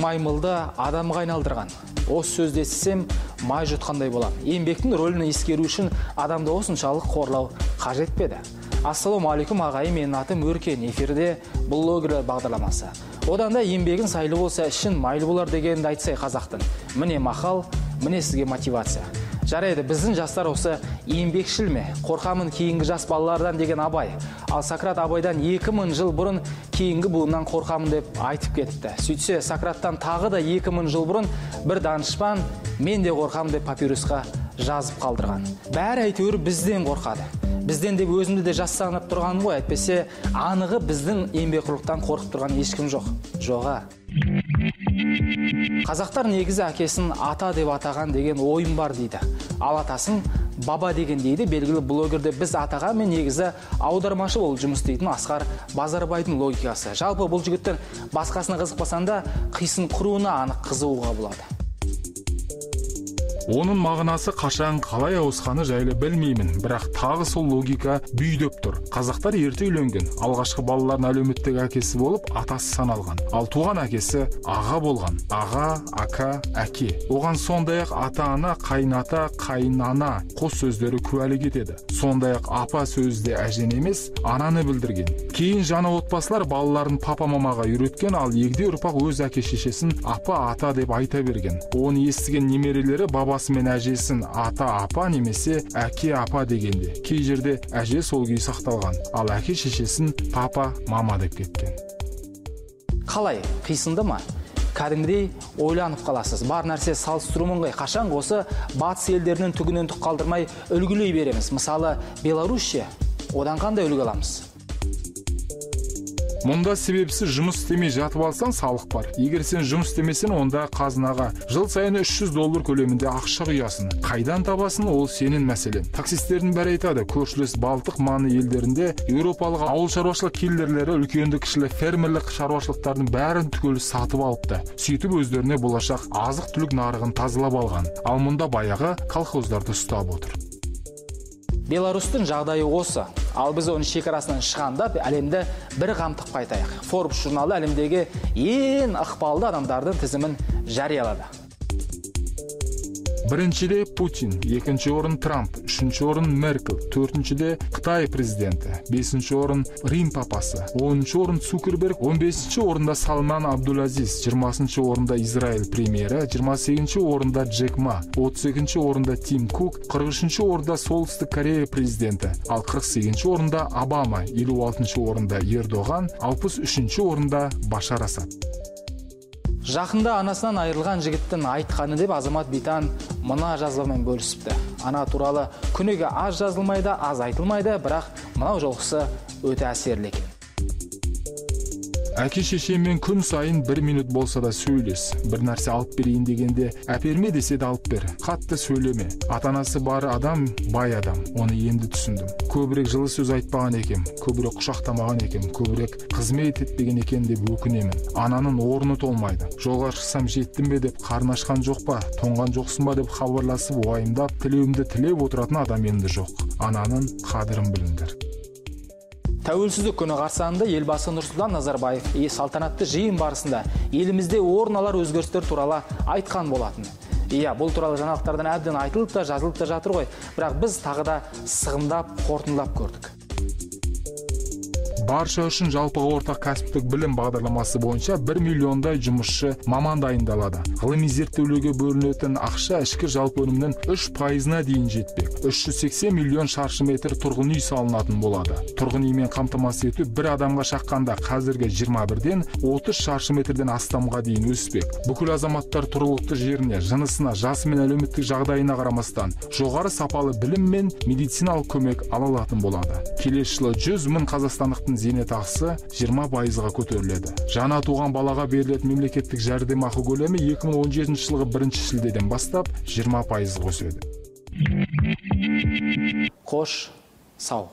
маймылды адамға айналдырған. Осы сөзді естісем май жұтқандай болам. Еңбектің рөлін ескеру үшін адамды осыншалық қорлау қажет пе еді? Ассалаумағалейкум ағайын менің атым өркен. Эфирде блогерлер бағдарламасы. Одан да еңбегің сайлы болса ішін майлы болар дегенді айтсай қазақтың. Міне мақал міне сізге мотивация. Жарайды біздің жастар осы еңбекшіл ме? Қорқамын кейінгі жас балалардан деген абай. Ал сократ абайдан екі мың жыл бұрын кейінгі буыннан қорқамын деп айтып кетіпті сөйтсе сократтан тағы да екі мың жыл бұрын бір данышпан мен де қорқамын деп папирусқа жазып қалдырған. Бәрі әйтеуір бізден қорқады. Бізден деп өзімді де жассанып тұрғаным ғой. Әйтпесе анығы біздің еңбекқорлықтан қорқып тұрған ешкім жоқ. Жоға. Қазақтар негізі әкесін ата деп атаған деген ойым бар дейді. Ал атасын баба деген дейді белгілі блогерде біз атаға мен негізі аудармашы болып жұмыс істейтін асқар базарбайдың логикасы. Жалпы бұл жігіттің басқасына қызықпасаң да қисын құруына анық қызығуға болады. Оның мағынасы қашан қалай ауысқаны жайлы білмеймін бірақ тағы сол логика бүйдеп тұр. Қазақтар ерте үйленген алғашқы балалардың әлеуметтік әкесі болып атасы саналған. Ал туған әкесі аға болған. Аға ака әке. Оған сондай ақ ата ана қайната қайынана қос сөздері куәлік етеді сондай ақ апа сөзі де әжені емес ананы білдірген. Кейін жаңа отбасылар балаларын папа мамаға үйреткен ал егде ұрпақ өз әке шешесін апа ата деп айта берген. Оны естіген немерелері баба мен әжесін ата апа немесе әке апа дегенде кей жерде әже сол күй сақталған. Ал әке шешесін папа мама деп кеткен. Қалай? Қисынды ма? Кәдімгідей ойланып қаласыз. Бар нәрсе салыстыру ғой. Қашан осы батыс елдерінен түгінен түк қалдырмай үлгілей береміз? Мысалы беларусь одан қандай үлгі аламыз? Мұнда себепсіз жұмыс істемей жатып алсаң салық бар. Егер сен жұмыс істемесең онда қазынаға жыл сайын 300 доллар көлемінде ақша құясың. Қайдан табасың ол сенің мәселен таксистердің бәрі айтады көршілес балтық маңы елдерінде еуропалық ауыл шаруашылық киллерлері үлкенді кішілі фермерлік шаруашылықтардың бәрін түгел сатып алыпты. Сөйтіп өздеріне болашақ азық түлік нарығын тазалап алған. Ал мұнда баяғы колхоздарды ұстап отыр. Беларусьтың жағдайы осы. Ал біз оның шекарасынан шығандап әлемді бір қамтып қайтайық форбс журналы әлемдегі ең ықпалды адамдардың тізімін жариялады. Біріншіде путин екінші орын трамп үшінші орын меркель төртіншіде қытай президенті бесінші орын рим папасы оныншы орын цукерберг он бесінші орында салман абдулазиз жиырмасыншы орында израиль премьері жиырма сегізінші орында джек ма отыз екінші орында тим кук қырық үшінші орында солтүстік корея президенті ал қырық сегізінші орында обама елу алтыншы орында ердоған алпыс үшінші орында башар асад жақында анасынан айырылған жігіттің айтқаны деп азамат битан мына жазбамен бөлісіпті. Ана туралы күніге аз жазылмайды аз айтылмайды бірақ мынау жолғысы өте әсерлі екен. Әке шешеммен күн сайын бір минут болса да сөйлес. Бір нәрсе алып берейін дегенде әперме десе де алып бер. Қатты сөйлеме. Ата анасы бар адам бай адам. Оны енді түсіндім. Көбірек жылы сөз айтпаған екем көбірек құшақтамаған екем көбірек қызмет етпеген екен деп өкінемін. Ананың орны толмайды. Жолға шықсам жеттім бе деп қарны ашқан жоқ па тоңған жоқсың ба деп хабарласып уайымдап тілеуімді тілеп отыратын адам енді жоқ. Ананың қадірін біліңдер. Тәуелсіздік күні қарсаңында елбасы нұрсұлтан назарбаев салтанатты жиын барысында елімізде орын алар өзгерістер туралы айтқан болатын. Иә бұл туралы жаңалықтардан әбден айтылып та жазылып та жатыр ғой. Бірақ біз тағы да сығымдап қорытындылап көрдік. Барша үшін жалпыға ортақ кәсіптік білім бағдарламасы бойынша бір миллиондай жұмысшы маман дайындалады ғылыми зерттеулерге бөлінетін ақша ішкі жалпы өнімнің үш пайызына дейін жетпек 380 миллион шаршы метр тұрғын үй салынатын болады тұрғын үймен қамтамасыз ету бір адамға шаққанда қазіргі 21-ден 30 шаршы метрден астамға дейін өспек бүкіл азаматтар тұрғылықты жеріне жынысына жасы мен әлеуметтік жағдайына қарамастан жоғары сапалы білім мен медициналық көмек ала алатын болады келесі жылы жүз мың қазақстандықтың зейнетақысы 20 пайызға көтеріледі. Жаңа туған балаға берілетін мемлекеттік жәрдемақы көлемі 2017 жылғы бірінші шілдеден бастап 20 пайызға өседі. Қош сау.